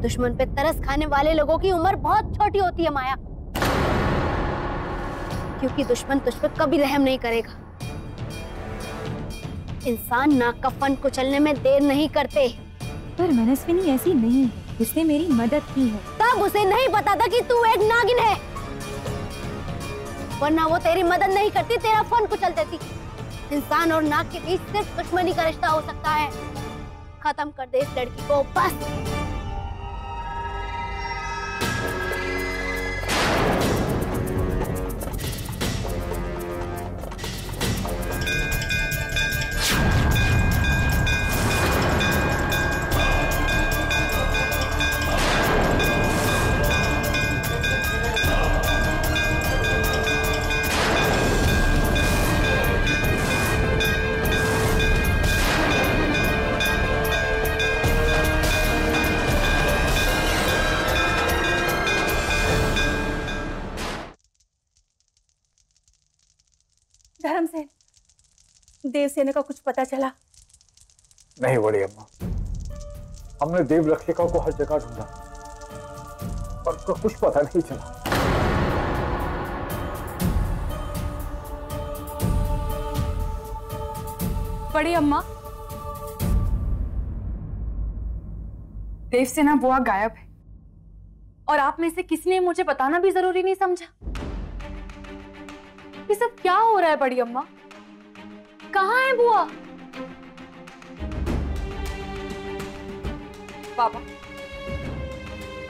दुश्मन पे तरस खाने वाले लोगों की उम्र बहुत छोटी होती है माया। क्योंकि दुश्मन तुझ पर कभी रहम नहीं करेगा। इंसान नाक का फन कुचलने में देर नहीं करते। पर मनस्विनी ऐसी नहीं। है उसने मेरी मदद की है। तब उसे नहीं पता था कि तू एक नागिन है। वरना वो तेरी मदद नहीं करती तेरा फन कुचल देती। इंसान और नाग के बीच सिर्फ़ दुश्मनी का रिश्ता हो सकता है। खत्म कर दे इस लड़की को बस। देवसेना का कुछ पता चला? नहीं बड़ी अम्मा। हमने देव रक्षिका को हर जगह ढूंढा पर उसका कुछ पता नहीं चला। बड़ी अम्मा। देवसेना बुआ गायब है। और आप में से किसी ने मुझे बताना भी ज़रूरी नहीं समझा। ये सब क्या हो रहा है बड़ी अम्मा? कहाँ है बुआ? पापा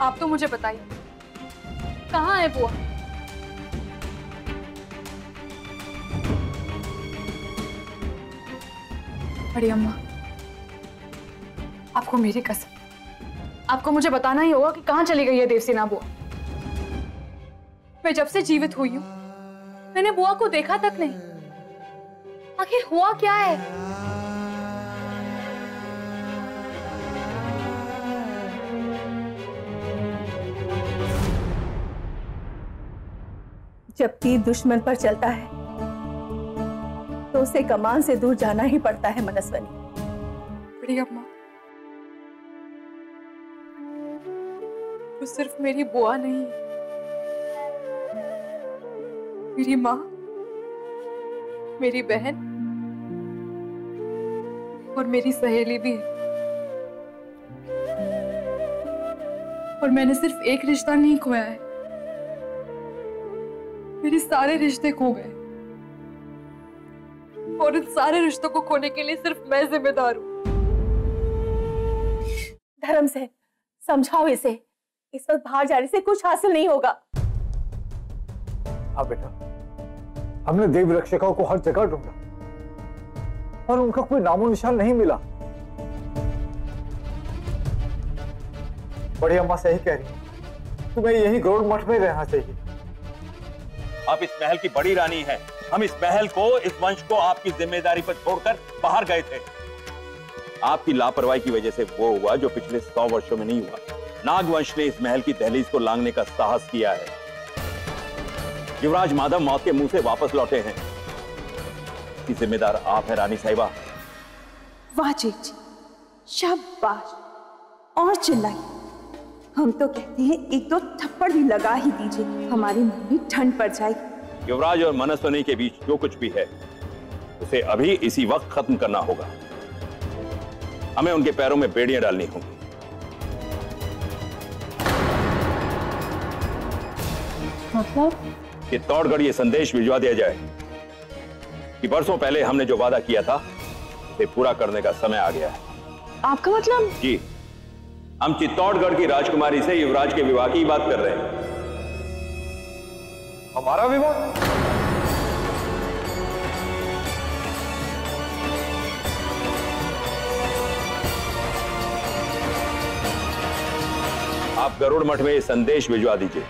आप तो मुझे बताइए। कहाँ है बुआ? बड़ी अम्मा आपको मेरी कसम। आपको मुझे बताना ही होगा कि कहाँ चली गई है देवसेना बुआ। मैं जब से जीवित हुई हूँ मैंने बुआ को देखा तक नहीं। आखिर हुआ क्या है? जब तीर दुश्मन पर चलता है तो उसे कमान से दूर जाना ही पड़ता है मनस्वनी। बड़ी अम्मा वो सिर्फ़ मेरी बुआ नहीं मेरी माँ मेरी बहन और मेरी सहेली भी। और मैंने सिर्फ़ एक रिश्ता नहीं खोया है। मेरे सारे रिश्ते खो गए। और इन सारे रिश्तों को खोने के लिए सिर्फ़ मैं जिम्मेदार हूँ। धर्म से समझाओ इसे। इस वक्त बाहर जाने से कुछ हासिल नहीं होगा। हाँ बेटा हमने देव रक्षिकाओं को हर जगह ढूंढा। और उनका कोई नामो निशान नहीं मिला। बड़ी अम्मा सही कह रही तुम्हें यही गौड़ मठ में रहना चाहिए। आप इस महल की बड़ी रानी हैं। हम इस महल को, इस वंश को आपकी ज़िम्मेदारी पर छोड़कर बाहर गए थे। आपकी लापरवाही की वजह से वो हुआ जो पिछले सौ वर्षों में नहीं हुआ। नागवंश ने इस महल की दहलीज को लांगने का साहस किया है। युवराज माधव मौत के मुँह से वापस लौटे हैं। इसकी जिम्मेदार आप है रानी साहिबा। वाह जेठ जी। शाबाश। और चिल्लाइए। हम तो कहते हैं एक दो थप्पड़ भी लगा ही दीजिए। हमारी मन में ठंड पड़ जाएगी। युवराज और मनस्वनी के बीच जो कुछ भी है उसे अभी इसी वक्त खत्म करना होगा। हमें उनके पैरों में बेड़ियाँ डालनी होंगी। मतलब? चित्तौड़गढ़ ये संदेश भिजवा दिया जाए। कि बरसों पहले हमने जो वादा किया था उसे पूरा करने का समय आ गया है। आपका मतलब? जी। हम चित्तौड़गढ़ की राजकुमारी से युवराज के विवाह की बात कर रहे हैं। हमारा विवाह आप गरुड़ मठ में संदेश भिजवा दीजिए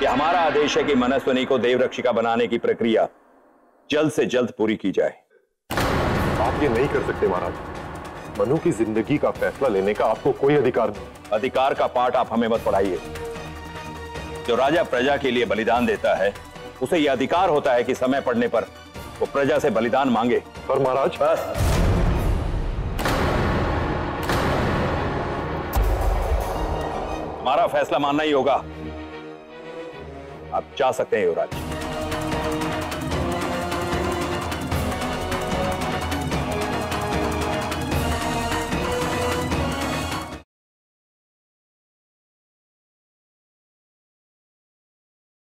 कि हमारा आदेश है कि मनस्वनी को देवरक्षिका बनाने की प्रक्रिया जल्द से जल्द पूरी की जाए। आप ये नहीं कर सकते महाराज। मनु की ज़िंदगी का फैसला लेने का आपको कोई अधिकार नहीं। अधिकार का पाठ आप हमें मत पढ़ाइए। जो राजा प्रजा के लिए बलिदान देता है उसे यह अधिकार होता है कि समय पड़ने पर वो प्रजा से बलिदान मांगे। पर महाराज बस। हमारा फैसला मानना ही होगा। आप जा सकते हैं युवराज।